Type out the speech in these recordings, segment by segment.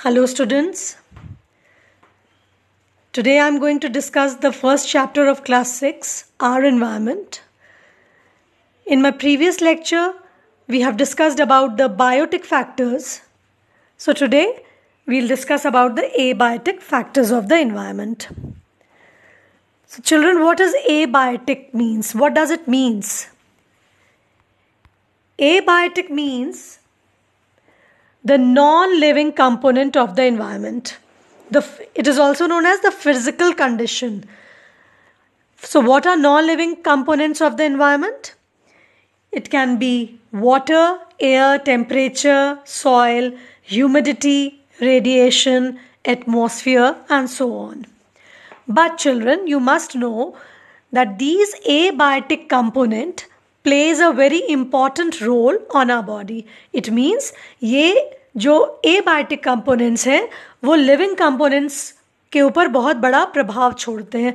Hello, students. Today I'm going to discuss the first chapter of class 6, Our Environment. In my previous lecture, we have discussed about the biotic factors. So today we'll discuss about the abiotic factors of the environment. So children, what does abiotic means? What does it means? Abiotic means the non-living component of the environment. The, it is also known as the physical condition. So what are non-living components of the environment? It can be water, air, temperature, soil, humidity, radiation, atmosphere, and so on. But children, you must know that these abiotic component plays a very important role on our body it means ये जो ए biotic components हैं, वो living components के ऊपर बहुत बड़ा प्रभाव छोड़ते हैं।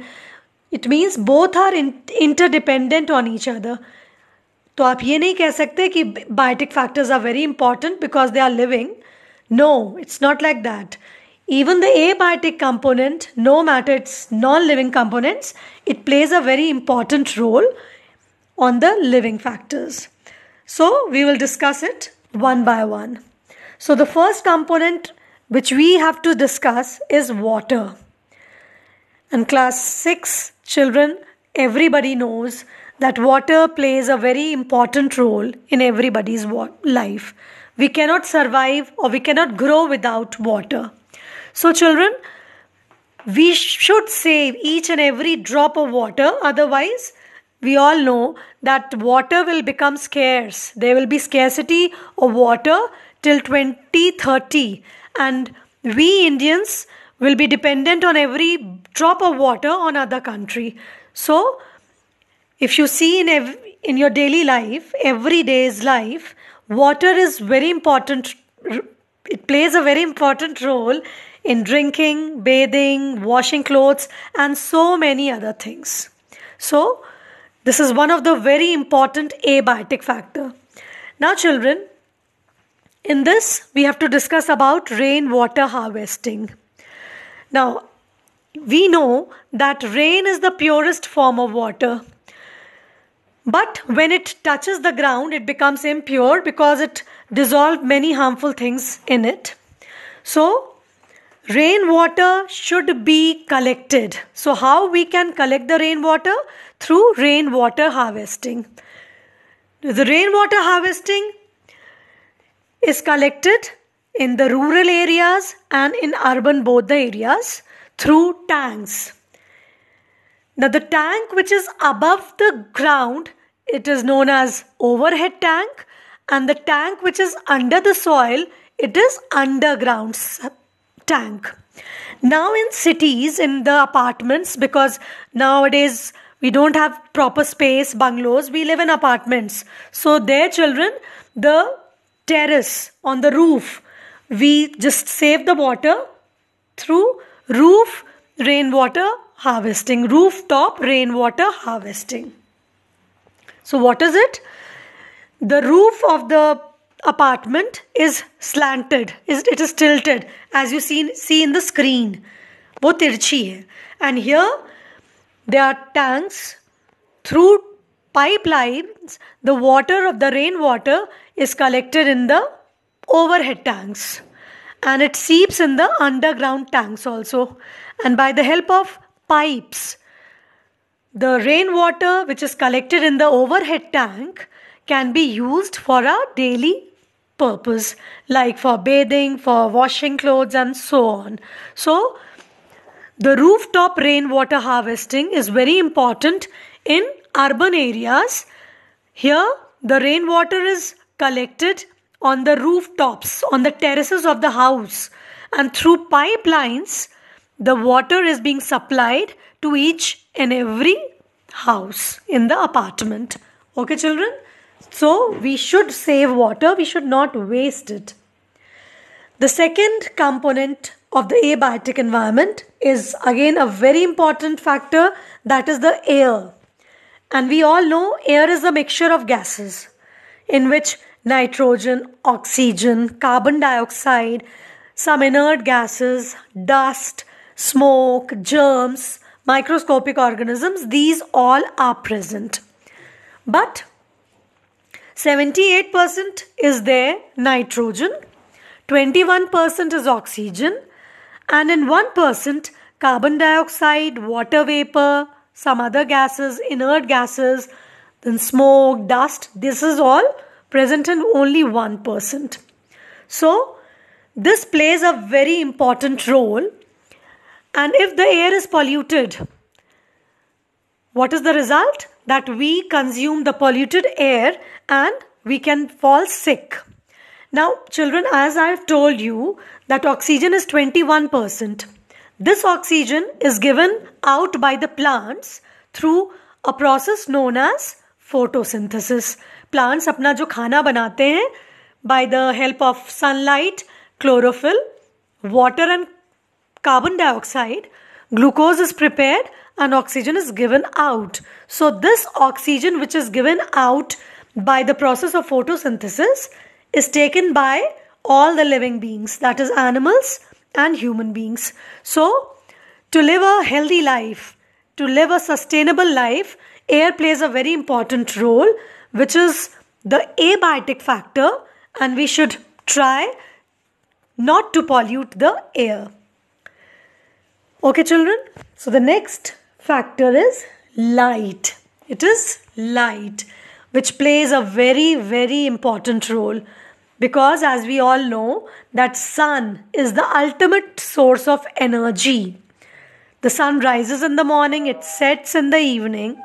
It means both are interdependent on each other तो आप ये नहीं कह सकते कि biotic factors are very important because they are living no it's not like that even the abiotic component no matter it's non living components it plays a very important role on the living factors so we will discuss it one by one so the first component which we have to discuss is water in class 6 children everybody knows that water plays a very important role in everybody's life. We cannot survive or we cannot grow without water. So, children, we should save each and every drop of water, otherwise, we all know that water will become scarce. There will be scarcity of water till 2030, and we Indians will be dependent on every drop of water on other country. So, if you see in every, in your daily life every day's life water is very important it plays a very important role in drinking bathing washing clothes and so many other things so this is one of the very important abiotic factor. Now children in this we have to discuss about rainwater harvesting. Now we know that rain is the purest form of water. But when it touches the ground, it becomes impure because it dissolved many harmful things in it. So, rainwater should be collected. So, how we can collect the rainwater? Through rainwater harvesting. The rainwater harvesting is collected in the rural areas and in urban both the areas through tanks. Now the tank which is above the ground, it is known as overhead tank and the tank which is under the soil, it is underground tank. Now in cities, in the apartments, because nowadays we don't have proper space, bungalows, we live in apartments. So their children, the terrace on the roof, we just save the water through roof rainwater harvesting, rooftop rainwater harvesting. So, what is it? The roof of the apartment is slanted, it is tilted as you see, see in the screen. वो तिरछी and here there are tanks through pipelines the water of the rainwater is collected in the overhead tanks and it seeps in the underground tanks also and by the help of pipes. The rainwater which is collected in the overhead tank can be used for a daily purpose like for bathing, for washing clothes and so on. So the rooftop rainwater harvesting is very important in urban areas. Here the rainwater is collected on the rooftops, on the terraces of the house and through pipelines the water is being supplied to each and every house in the apartment. Okay, children? So, we should save water, we should not waste it. The second component of the abiotic environment is again a very important factor that is the air. And we all know air is a mixture of gases in which nitrogen, oxygen, carbon dioxide, some inert gases, dust, smoke, germs, microscopic organisms, these all are present. But 78% is there nitrogen, 21% is oxygen, and in 1% carbon dioxide, water vapor, some other gases, inert gases, then smoke, dust. This is all present in only 1%. So, this plays a very important role. And if the air is polluted, what is the result? That we consume the polluted air and we can fall sick. Now, children, as I have told you, that oxygen is 21%. This oxygen is given out by the plants through a process known as photosynthesis. Plants अपना जो खाना बनाते हैं by the help of sunlight, chlorophyll, water and carbon dioxide, glucose is prepared and oxygen is given out. So this oxygen which is given out by the process of photosynthesis is taken by all the living beings that is animals and human beings. So to live a healthy life, to live a sustainable life, air plays a very important role which is the abiotic factor and we should try not to pollute the air. Okay children, so the next factor is light. It is light which plays a very very important role because as we all know that sun is the ultimate source of energy. The sun rises in the morning, it sets in the evening.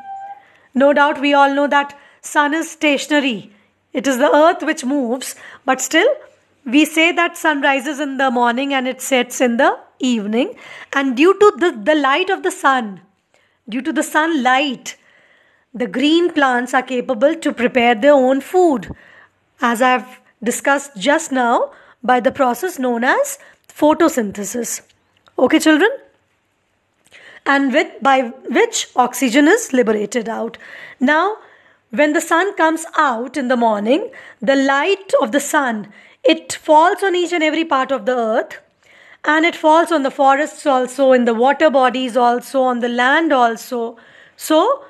No doubt we all know that sun is stationary. It is the earth which moves, but still we say that sun rises in the morning and it sets in the evening and due to the, the light of the sun due to the sunlight the green plants are capable to prepare their own food, as I've discussed just now by the process known as photosynthesis. Okay, children? And with, by which oxygen is liberated out. Now, when the sun comes out in the morning, the light of the sun it falls on each and every part of the earth and it falls on the forests also in the water bodies also on the land also so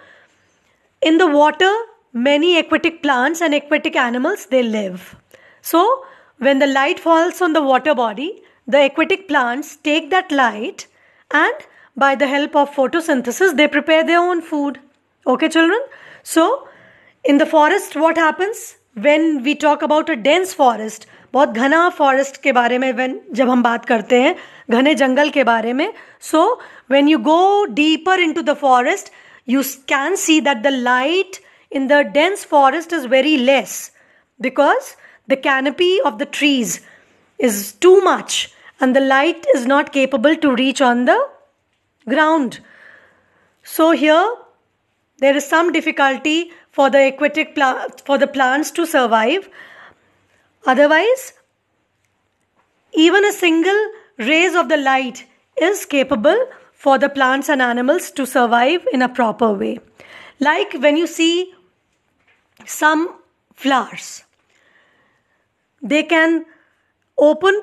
in the water, many aquatic plants and aquatic animals they live. So, when the light falls on the water body, the aquatic plants take that light and by the help of photosynthesis they prepare their own food. Okay children? So, in the forest what happens when we talk about a dense forest बहुत घना forest के बारे में when जब हम बात करते हैं, घने जंगल के बारे में so when you go deeper into the forest you can see that the light in the dense forest is very less because the canopy of the trees is too much and the light is not capable to reach on the ground so here there is some difficulty for the aquatic plant for the plants to survive Otherwise, even a single rays of the light is capable for the plants and animals to survive in a proper way. Like when you see some flowers, they can open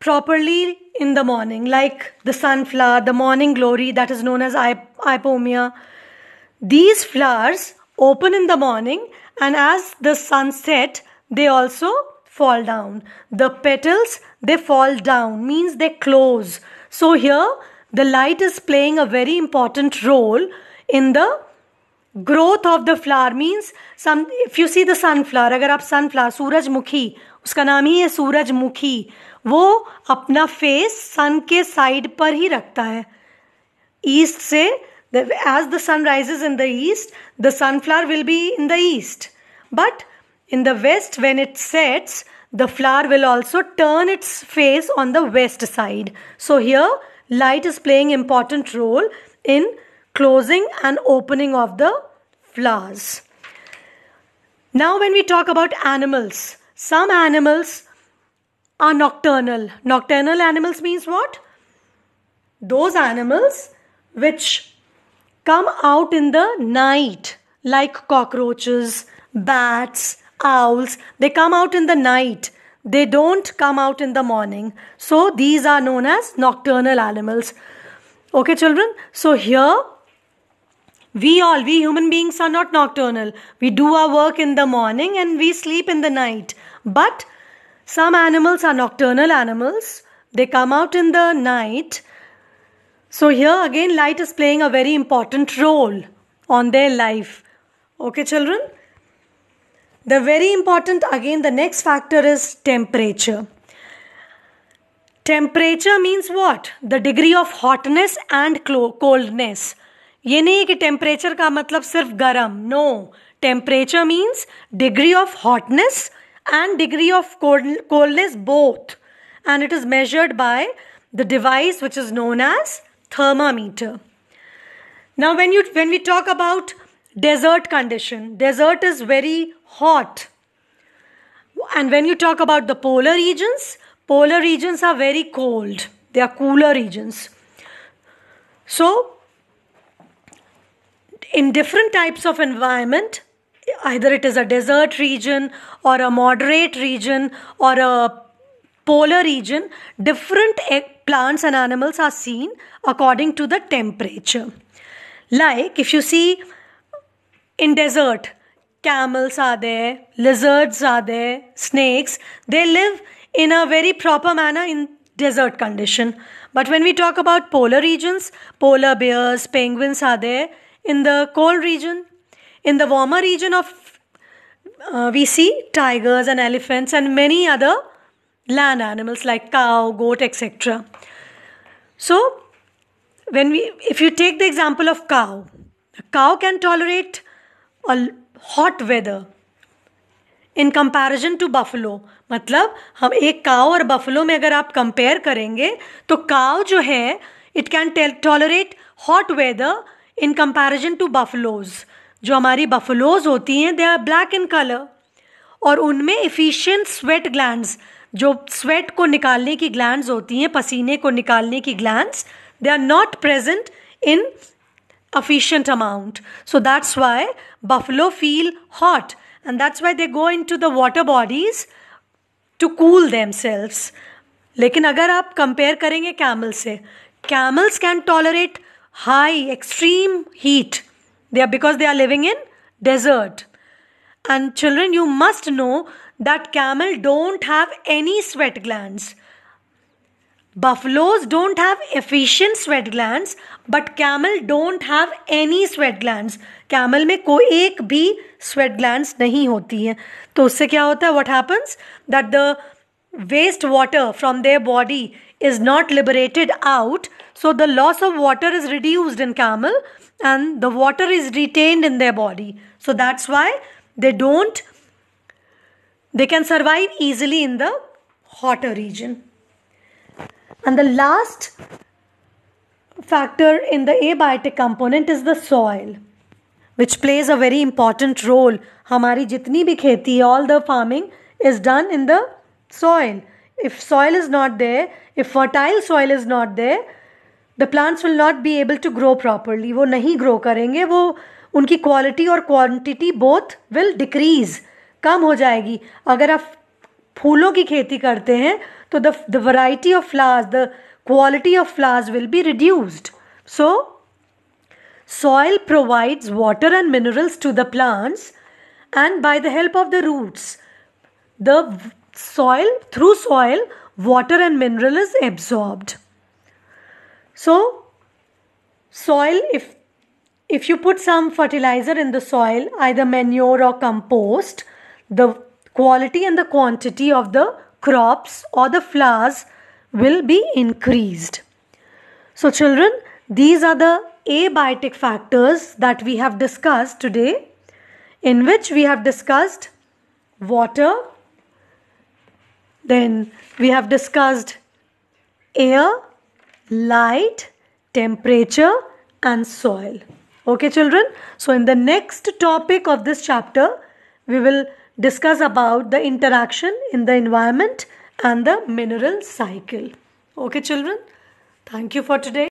properly in the morning, like the sunflower, the morning glory that is known as ipomoea. These flowers open in the morning, and as the sun set, they also fall down. The petals they fall down, means they close. So here the light is playing a very important role in the growth of the flower means some if you see the sunflower अगर आप sunflower सूरजमुखी उसका नाम ही है सूरजमुखी वो अपना face सन के साइड पर ही रखता है ईस्ट से as the sun rises in the east the sunflower will be in the east but in the west when it sets the flower will also turn its face on the west side so here light is playing important role in closing and opening of the flowers. Now when we talk about animals, some animals are nocturnal. Nocturnal animals means what? Those animals which come out in the night like cockroaches, bats, owls. They come out in the night. they don't come out in the morning. So these are known as nocturnal animals. Okay, children. So here we all, we human beings are not nocturnal. We do our work in the morning and we sleep in the night. But some animals are nocturnal animals. They come out in the night. So here again light is playing a very important role on their life. Okay, children? The very important, again, the next factor is temperature. Temperature means what? The degree of hotness and coldness. ये नहीं है कि temperature का मतलब सिर्फ गर्म no temperature means degree of hotness and degree of coldness both and it is measured by the device which is known as thermometer now when you when we talk about desert condition desert is very hot. And when you talk about the polar regions polar regions are very cold. They are cooler regions. So in different types of environment either it is a desert region or a moderate region or a polar region different plants and animals are seen according to the temperature. Like if you see in desert camels are there lizards are there snakes. They live in a very proper manner in desert condition. But when we talk about polar regions polar bears penguins are there. In the cold region, in the warmer region of uh, we see tigers and elephants and many other land animals like cow, goat, etc. So, when we if you take the example of cow, a cow can tolerate a hot weather in comparison to buffalo मतलब हम एक काव और buffalo में अगर आप compare करेंगे तो काव जो है it can tolerate hot weather in comparison to buffaloes जो हमारी बफलोज होती हैं they are black in colour और उनमें इफिशियंट स्वेट ग्लैंड्स जो स्वेट को निकालने की ग्लैंड्स होती हैं, पसीने को निकालने की glands they are not present in efficient amount. So that's why buffalo feel hot and that's why they go into the water bodies to cool themselves. लेकिन अगर आप कंपेयर करेंगे कैमल से camels can tolerate high extreme heat they are because they are living in desert and children you must know that camel don't have any sweat glands buffaloes don't have efficient sweat glands, but camel don't have any sweat glands. Camel में कोई एक भी sweat glands नहीं होती हैं। तो उससे क्या होता है? What happens that the waste water from their body is not liberated out so the loss of water is reduce in camel and the water is retained in their body so that's why they don't they can survive easily in the hotter region and the last factor in the abiotic component is the soil which plays a very important role हमारी जितनी भी खेती all the farming is done in the soil if soil is not there if fertile soil is not there the plants will not be able to grow properly वो नहीं grow करेंगे वो उनकी quality और quantity both will decrease कम हो जाएगी अगर आप फूलों की खेती करते हैं तो the the variety of flowers the quality of flowers will be reduced. So soil provides water and minerals to the plants and by the help of the roots the soil through soil water and mineral is absorbed. So soil if if you put some fertilizer in the soil either manure or compost the quality and the quantity of the crops or the flowers will be increased so children these are the abiotic factors that we have discussed today in which we have discussed water then we have discussed air, light, temperature and soil. Okay children? So in the next topic of this chapter, we will discuss about the interaction in the environment and the mineral cycle. Okay children? Thank you for today.